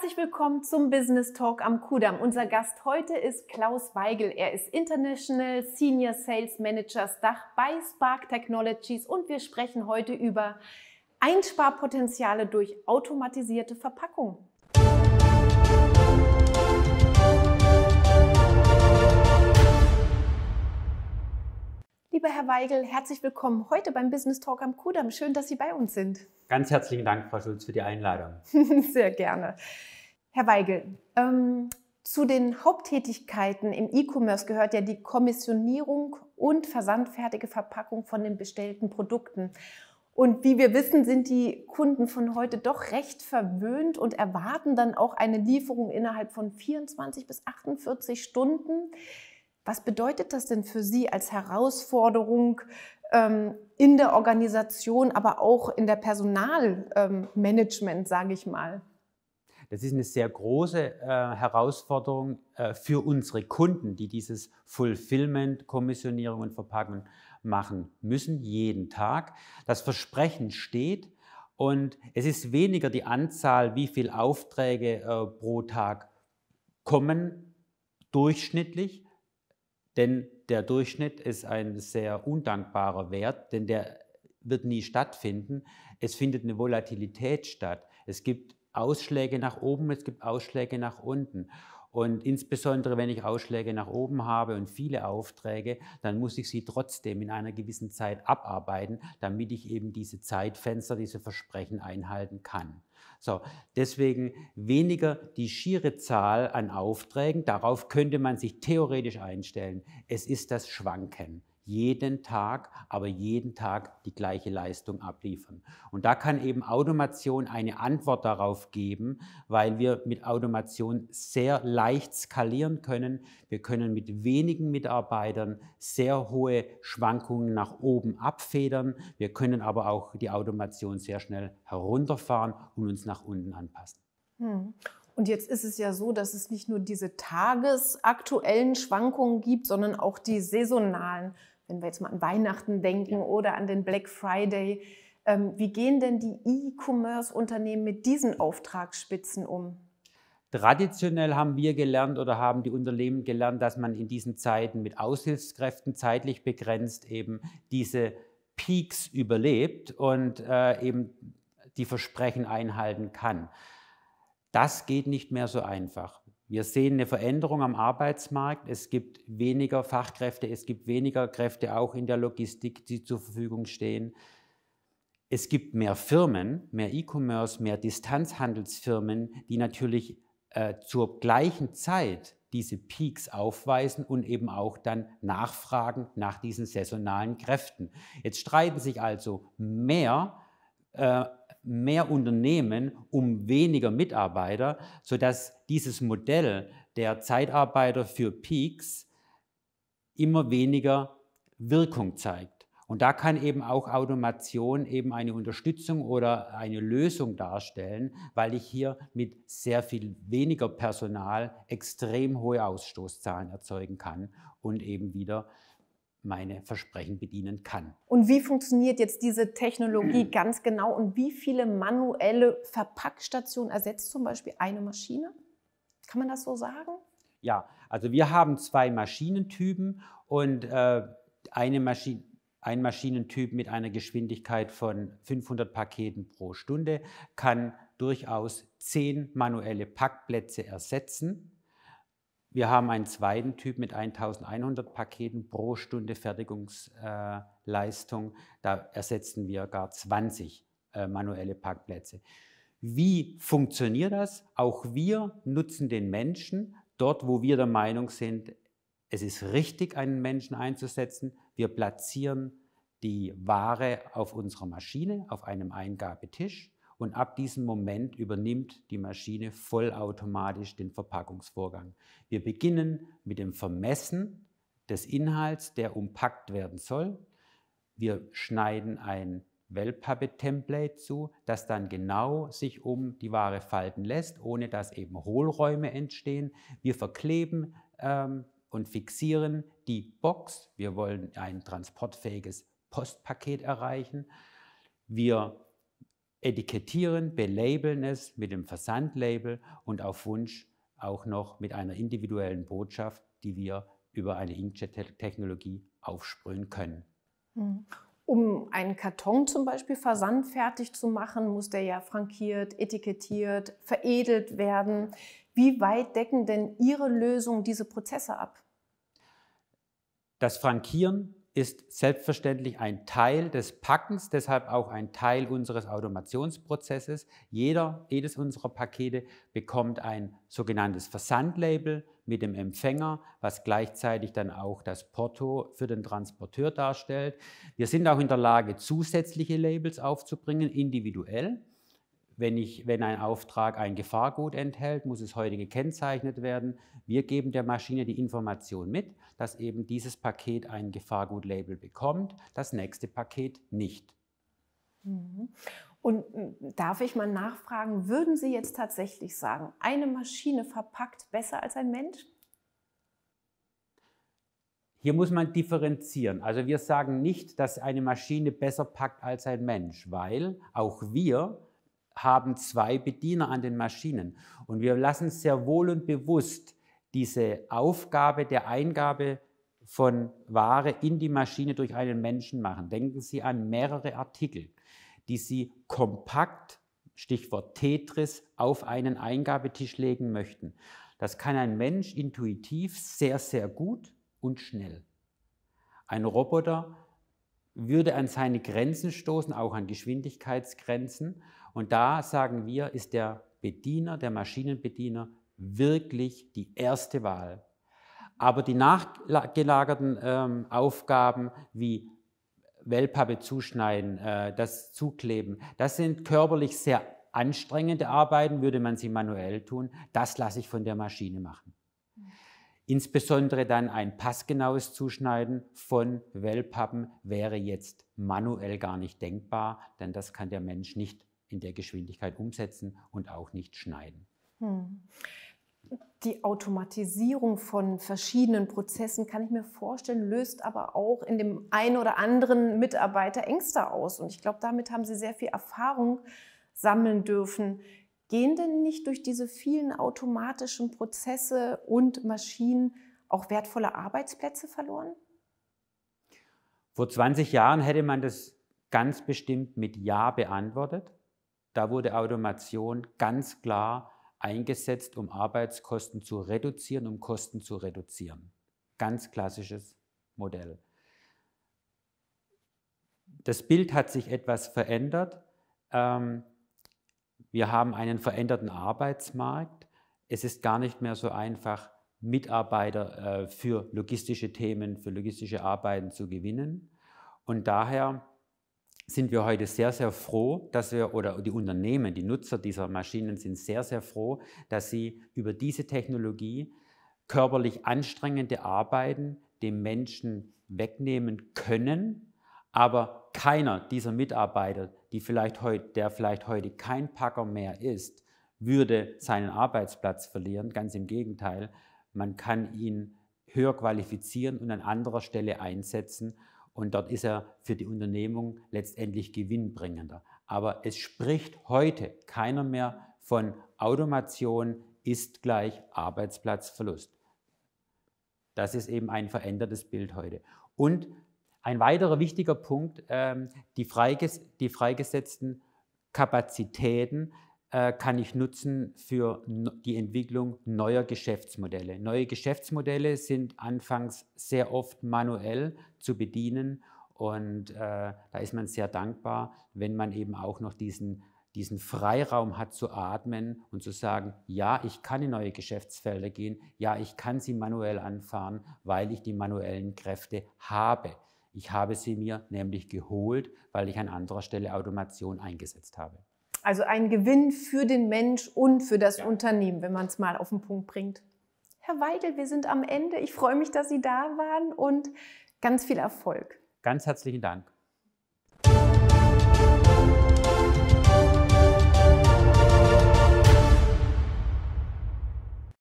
Herzlich willkommen zum Business Talk am Kudamm. Unser Gast heute ist Klaus Weigel. Er ist International Senior Sales Manager Dach bei Spark Technologies und wir sprechen heute über Einsparpotenziale durch automatisierte Verpackung. Weigel, herzlich willkommen heute beim Business Talk am Kudamm. Schön, dass Sie bei uns sind. Ganz herzlichen Dank, Frau Schulz, für die Einladung. Sehr gerne. Herr Weigel, ähm, zu den Haupttätigkeiten im E-Commerce gehört ja die Kommissionierung und versandfertige Verpackung von den bestellten Produkten. Und wie wir wissen, sind die Kunden von heute doch recht verwöhnt und erwarten dann auch eine Lieferung innerhalb von 24 bis 48 Stunden. Was bedeutet das denn für Sie als Herausforderung ähm, in der Organisation, aber auch in der Personalmanagement, ähm, sage ich mal? Das ist eine sehr große äh, Herausforderung äh, für unsere Kunden, die dieses Fulfillment, Kommissionierung und Verpackung machen müssen, jeden Tag. Das Versprechen steht und es ist weniger die Anzahl, wie viele Aufträge äh, pro Tag kommen, durchschnittlich, denn der Durchschnitt ist ein sehr undankbarer Wert, denn der wird nie stattfinden. Es findet eine Volatilität statt. Es gibt Ausschläge nach oben, es gibt Ausschläge nach unten. Und insbesondere, wenn ich Ausschläge nach oben habe und viele Aufträge, dann muss ich sie trotzdem in einer gewissen Zeit abarbeiten, damit ich eben diese Zeitfenster, diese Versprechen einhalten kann. So, deswegen weniger die schiere Zahl an Aufträgen, darauf könnte man sich theoretisch einstellen. Es ist das Schwanken jeden Tag, aber jeden Tag die gleiche Leistung abliefern. Und da kann eben Automation eine Antwort darauf geben, weil wir mit Automation sehr leicht skalieren können. Wir können mit wenigen Mitarbeitern sehr hohe Schwankungen nach oben abfedern. Wir können aber auch die Automation sehr schnell herunterfahren und uns nach unten anpassen. Hm. Und jetzt ist es ja so, dass es nicht nur diese tagesaktuellen Schwankungen gibt, sondern auch die saisonalen wenn wir jetzt mal an Weihnachten denken ja. oder an den Black Friday. Ähm, wie gehen denn die E-Commerce-Unternehmen mit diesen Auftragsspitzen um? Traditionell haben wir gelernt oder haben die Unternehmen gelernt, dass man in diesen Zeiten mit Aushilfskräften zeitlich begrenzt eben diese Peaks überlebt und äh, eben die Versprechen einhalten kann. Das geht nicht mehr so einfach. Wir sehen eine Veränderung am Arbeitsmarkt. Es gibt weniger Fachkräfte, es gibt weniger Kräfte auch in der Logistik, die zur Verfügung stehen. Es gibt mehr Firmen, mehr E-Commerce, mehr Distanzhandelsfirmen, die natürlich äh, zur gleichen Zeit diese Peaks aufweisen und eben auch dann nachfragen nach diesen saisonalen Kräften. Jetzt streiten sich also mehr äh, mehr Unternehmen um weniger Mitarbeiter, sodass dieses Modell der Zeitarbeiter für Peaks immer weniger Wirkung zeigt. Und da kann eben auch Automation eben eine Unterstützung oder eine Lösung darstellen, weil ich hier mit sehr viel weniger Personal extrem hohe Ausstoßzahlen erzeugen kann und eben wieder meine Versprechen bedienen kann. Und wie funktioniert jetzt diese Technologie ganz genau und wie viele manuelle Verpackstationen ersetzt zum Beispiel eine Maschine? Kann man das so sagen? Ja, also wir haben zwei Maschinentypen und äh, eine Maschine, ein Maschinentyp mit einer Geschwindigkeit von 500 Paketen pro Stunde kann durchaus zehn manuelle Packplätze ersetzen. Wir haben einen zweiten Typ mit 1100 Paketen pro Stunde Fertigungsleistung. da ersetzen wir gar 20 äh, manuelle Packplätze. Wie funktioniert das? Auch wir nutzen den Menschen dort, wo wir der Meinung sind, es ist richtig, einen Menschen einzusetzen. Wir platzieren die Ware auf unserer Maschine, auf einem Eingabetisch und ab diesem Moment übernimmt die Maschine vollautomatisch den Verpackungsvorgang. Wir beginnen mit dem Vermessen des Inhalts, der umpackt werden soll. Wir schneiden ein Wellpappe-Template zu, das dann genau sich um die Ware falten lässt, ohne dass eben Hohlräume entstehen. Wir verkleben ähm, und fixieren die Box. Wir wollen ein transportfähiges Postpaket erreichen. Wir etikettieren, belabeln es mit dem Versandlabel und auf Wunsch auch noch mit einer individuellen Botschaft, die wir über eine Inkjet-Technologie aufsprühen können. Hm. Um einen Karton zum Beispiel versandfertig zu machen, muss der ja frankiert, etikettiert, veredelt werden. Wie weit decken denn Ihre Lösungen diese Prozesse ab? Das Frankieren ist selbstverständlich ein Teil des Packens, deshalb auch ein Teil unseres Automationsprozesses. Jeder, jedes unserer Pakete bekommt ein sogenanntes Versandlabel mit dem Empfänger, was gleichzeitig dann auch das Porto für den Transporteur darstellt. Wir sind auch in der Lage, zusätzliche Labels aufzubringen, individuell. Wenn, ich, wenn ein Auftrag ein Gefahrgut enthält, muss es heute gekennzeichnet werden. Wir geben der Maschine die Information mit, dass eben dieses Paket ein Gefahrgutlabel bekommt, das nächste Paket nicht. Mhm. Und darf ich mal nachfragen, würden Sie jetzt tatsächlich sagen, eine Maschine verpackt besser als ein Mensch? Hier muss man differenzieren. Also wir sagen nicht, dass eine Maschine besser packt als ein Mensch, weil auch wir haben zwei Bediener an den Maschinen. Und wir lassen sehr wohl und bewusst diese Aufgabe der Eingabe von Ware in die Maschine durch einen Menschen machen. Denken Sie an mehrere Artikel, die Sie kompakt, Stichwort Tetris, auf einen Eingabetisch legen möchten. Das kann ein Mensch intuitiv sehr, sehr gut und schnell. Ein Roboter würde an seine Grenzen stoßen, auch an Geschwindigkeitsgrenzen. Und da sagen wir, ist der Bediener, der Maschinenbediener wirklich die erste Wahl. Aber die nachgelagerten ähm, Aufgaben wie Wellpappe zuschneiden, äh, das Zukleben, das sind körperlich sehr anstrengende Arbeiten, würde man sie manuell tun. Das lasse ich von der Maschine machen. Insbesondere dann ein passgenaues Zuschneiden von Wellpappen wäre jetzt manuell gar nicht denkbar, denn das kann der Mensch nicht in der Geschwindigkeit umsetzen und auch nicht schneiden. Hm. Die Automatisierung von verschiedenen Prozessen, kann ich mir vorstellen, löst aber auch in dem einen oder anderen Mitarbeiter Ängste aus. Und ich glaube, damit haben Sie sehr viel Erfahrung sammeln dürfen. Gehen denn nicht durch diese vielen automatischen Prozesse und Maschinen auch wertvolle Arbeitsplätze verloren? Vor 20 Jahren hätte man das ganz bestimmt mit Ja beantwortet. Da wurde Automation ganz klar eingesetzt, um Arbeitskosten zu reduzieren, um Kosten zu reduzieren. Ganz klassisches Modell. Das Bild hat sich etwas verändert. Ähm, wir haben einen veränderten Arbeitsmarkt. Es ist gar nicht mehr so einfach, Mitarbeiter äh, für logistische Themen, für logistische Arbeiten zu gewinnen. Und daher sind wir heute sehr, sehr froh, dass wir, oder die Unternehmen, die Nutzer dieser Maschinen sind sehr, sehr froh, dass sie über diese Technologie körperlich anstrengende Arbeiten dem Menschen wegnehmen können, aber keiner dieser Mitarbeiter, die vielleicht heute, der vielleicht heute kein Packer mehr ist, würde seinen Arbeitsplatz verlieren. Ganz im Gegenteil, man kann ihn höher qualifizieren und an anderer Stelle einsetzen. Und dort ist er für die Unternehmung letztendlich gewinnbringender. Aber es spricht heute keiner mehr von Automation ist gleich Arbeitsplatzverlust. Das ist eben ein verändertes Bild heute. Und ein weiterer wichtiger Punkt, ähm, die, freiges die freigesetzten Kapazitäten kann ich nutzen für die Entwicklung neuer Geschäftsmodelle. Neue Geschäftsmodelle sind anfangs sehr oft manuell zu bedienen und äh, da ist man sehr dankbar, wenn man eben auch noch diesen, diesen Freiraum hat zu atmen und zu sagen, ja, ich kann in neue Geschäftsfelder gehen, ja, ich kann sie manuell anfahren, weil ich die manuellen Kräfte habe. Ich habe sie mir nämlich geholt, weil ich an anderer Stelle Automation eingesetzt habe. Also ein Gewinn für den Mensch und für das ja. Unternehmen, wenn man es mal auf den Punkt bringt. Herr Weigel, wir sind am Ende. Ich freue mich, dass Sie da waren und ganz viel Erfolg. Ganz herzlichen Dank.